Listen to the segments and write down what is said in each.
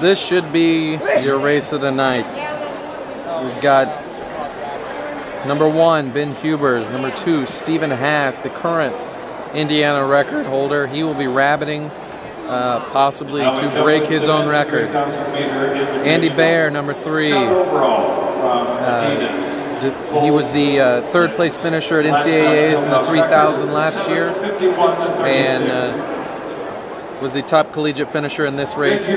This should be your race of the night. We've got number one, Ben Hubers. Number two, Stephen Haas, the current Indiana record holder. He will be rabbiting uh, possibly to break his own record. Andy Bayer, number three. Uh, he was the uh, third place finisher at NCAAs in the 3000 last year and uh, was the top collegiate finisher in this race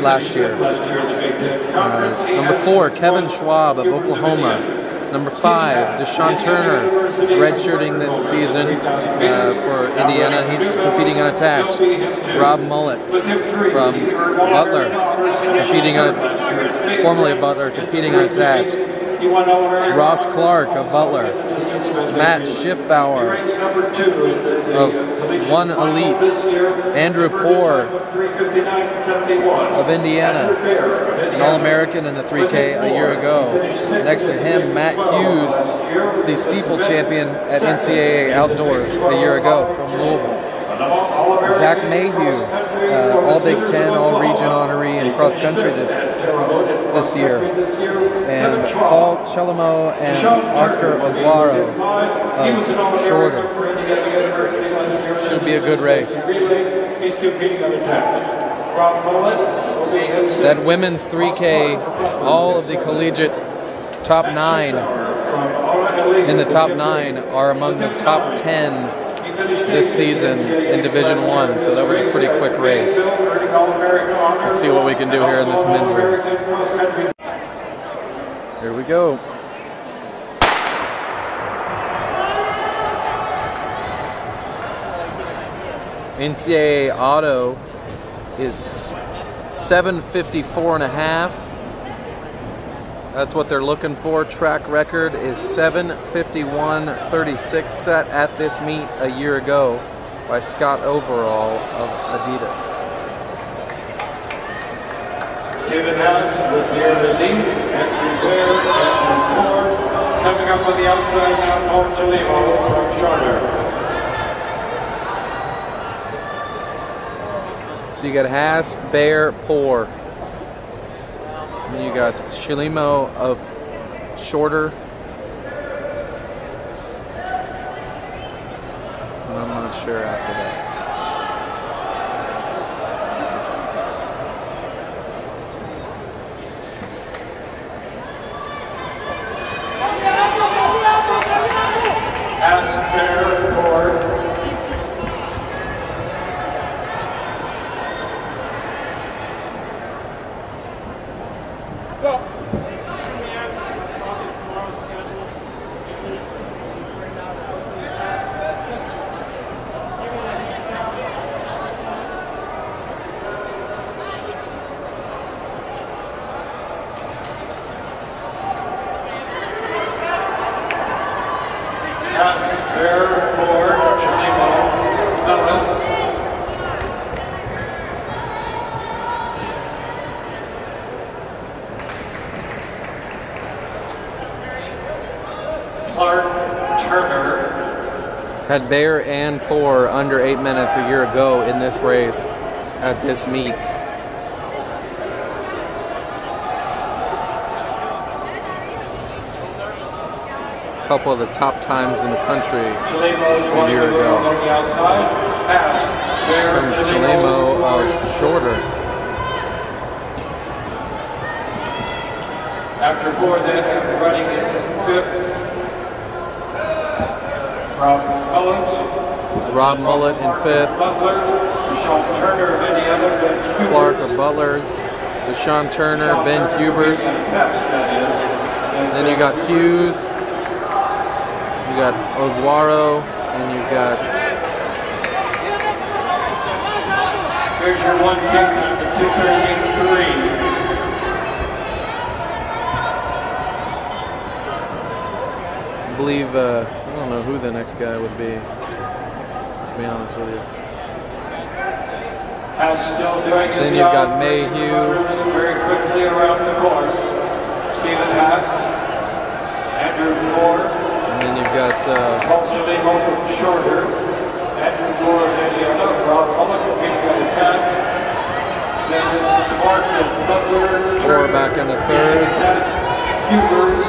last year. Uh, number four, Kevin Schwab of Oklahoma. Number five, Deshaun Turner, redshirting this season uh, for Indiana. He's competing unattached. Rob Mullett from Butler, competing on, formerly of Butler, competing unattached. Ross Clark of Butler, Matt Schiffbauer of One Elite, Andrew Poore of Indiana, an All-American in the 3K a year ago. Next to him, Matt Hughes, the steeple champion at NCAA Outdoors a year ago from Louisville. Zach Mayhew, uh, All Big Ten, All Region honoree in cross country this this year, and Paul Chelimo and Oscar Aguaro of Shorter. Should be a good race. That women's 3K, all of the collegiate top nine in the top nine are among the top 10 this season in Division One, so that was a pretty quick race. Let's see what we can do here in this men's race. Here we go. NCAA Auto is 754 and a half. That's what they're looking for. Track record is 751.36 set at this meet a year ago by Scott Overall of Adidas. House with the lead, Andrew Bayer, Andrew Ford. Coming up on the outside now, Paul from Charter. So you got Haas, Bayer, Poore. You got Chelimo of Shorter. And I'm not sure after that. House, Bayer, Ford. House, Bayer, Ford, Chelimo, Mellon. Clark, Turner, Had Bayer and Poore under eight minutes a year ago in this race at this meet. A couple of the top times in the country. One year ago. Comes Chelimo of Shorter. After four, then running in fifth. Rob Rob Mullett in fifth. Butler, Sean Turner of Indiana, Ben Hubers. Clark of Butler. Deshaun Turner, Ben Hubers. Pepsi, that is. And Then you got Hughes. You got Oguaro. And you got Here's your one kick time to 213.3. I believe uh, know who the next guy would be. To be honest with you. Haas still doing Then you've got job, bringing the Mayhew. Very quickly around the course. Stephen Haas, Andrew Moore, And then you've got uh, Paul Chelimo from Shorter, Andrew Moore of Indiana, Rob Mullen competing on the 10, Then it's Clark and Butler. Four back in the third. Hubers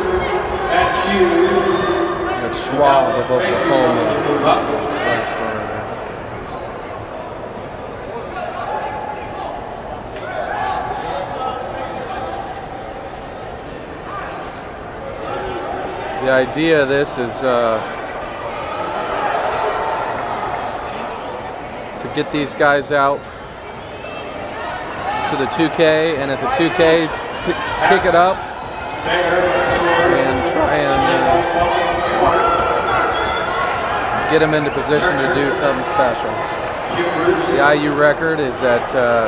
and Hughes. With Schwab of Oklahoma. That's far. The idea of this is uh, to get these guys out to the 2K, and at the 2K, pick, pick it up and try and uh, get them into position to do something special. The IU record is at uh,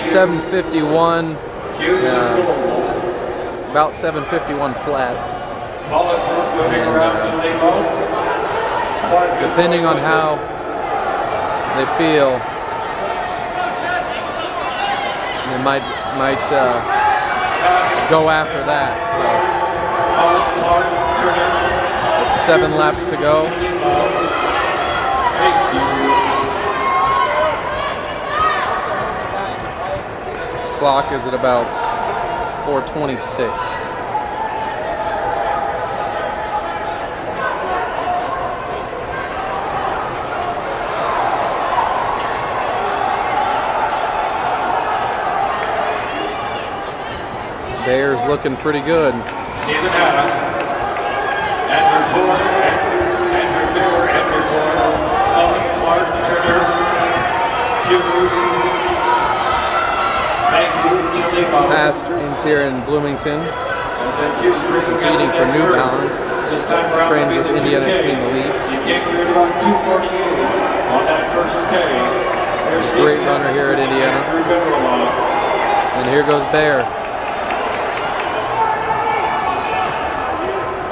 751, uh, about 751 flat. Depending on how they feel, they might might uh, go after that. So seven laps to go. Clock is at about 426. Bayer's looking pretty good. Stephen Adams, Andrew Porter, Andrew Miller, Andrew Porter, Owen Clark, Turner, Hughes, Thank you, Chili Bob. Pass trains here in Bloomington. And then Hughes bringing out Competing for New. Balance. This time around, Trains with Indiana Team Elite. You came through at about 248 on that first K. There's Great runner here at Indiana. And here goes Bayer.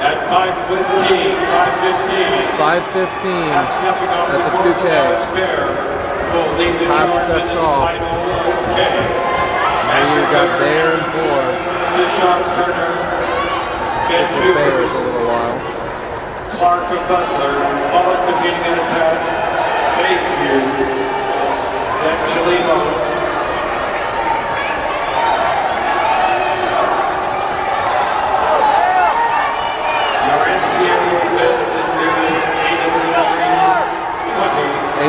At 515, 515. 515. At the 2K. now, Bayer will lead the Pass charge in steps off. Now you got Bayer and. Deshaun Turner, Ben With Bears Hubers, a while. Clark and Butler, all competing in attack. Mayhew, then Chelimo. Your NCAA best is there is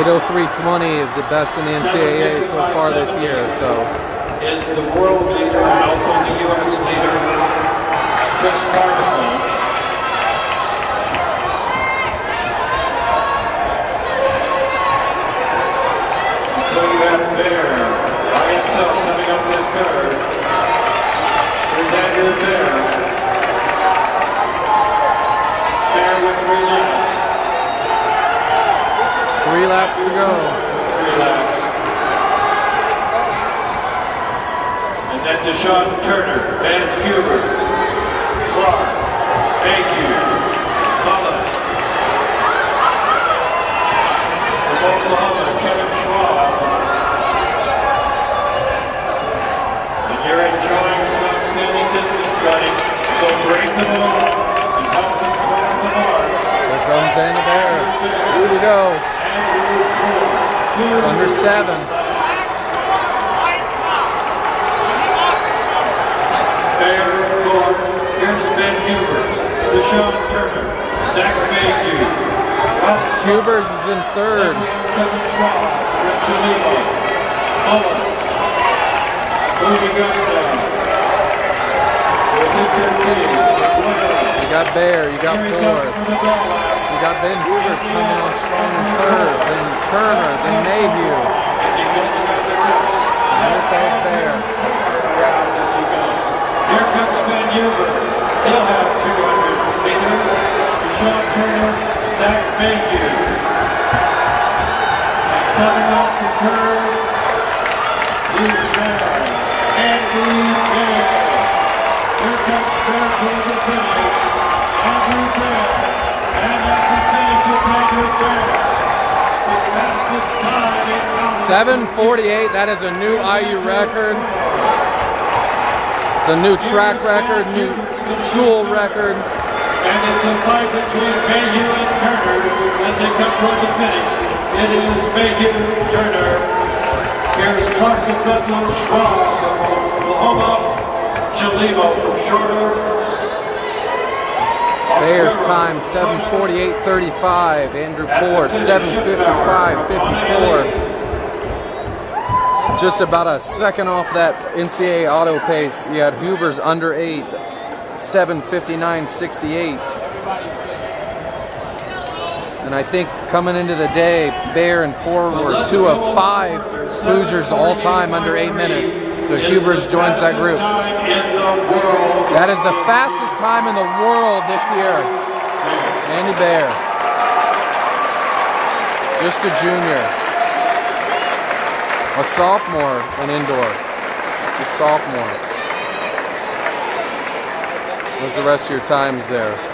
803 803.20 is the best in the NCAA so far this year. So is the world leader and also the U.S. leader, Chris Parnell. So you have Bayer by himself coming up this curve. There's Andrew Bayer. Bayer with three laps. three laps to go. Three laps. And then Deshaun Turner, Hubers, Clark, Mayhew, Mullen. From Oklahoma, Kevin Schwab. And you're enjoying some outstanding distance running, so bring them along and help them clear the marks. Here comes Andy Bayer. Two to go. Under seven. Bayer, Clark, here's Ben Hubers, Deshaun Turner, Zach Mayhew, Hubers is in third. Kevin Schwab, Rich Olivo, Mullen, who you got now? Within your team, You got Bayer. You got Here he Boar. comes for the ball lap. You got Ben Hubers coming on strong in third. Then Turner. Then Mayhew. 748. That is a new IU record. It's a new track record, new school record. And it's a fight between Mayhew and Turner as they come toward the finish. It is Mayhew Turner. Here's Clark and Bedlow Schwab from Oklahoma. Chelimo from Shorter. Bayer's time 748.35. Andrew Poore 755.54. Just about a second off that NCAA auto pace. You had Hubers under 8, 759.68. And I think coming into the day, Bayer and Poore were two of five Hoosiers all time under eight minutes. So Hubers joins that group. That is the fastest time in the world this year. Andy Bayer. Just a junior. A sophomore in indoor. Just a sophomore. Where's the rest of your times there?